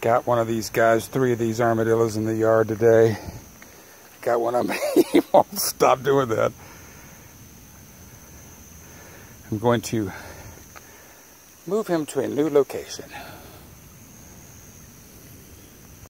Got one of these guys, three of these armadillos in the yard today. Got one of them, he won't stop doing that. I'm going to move him to a new location.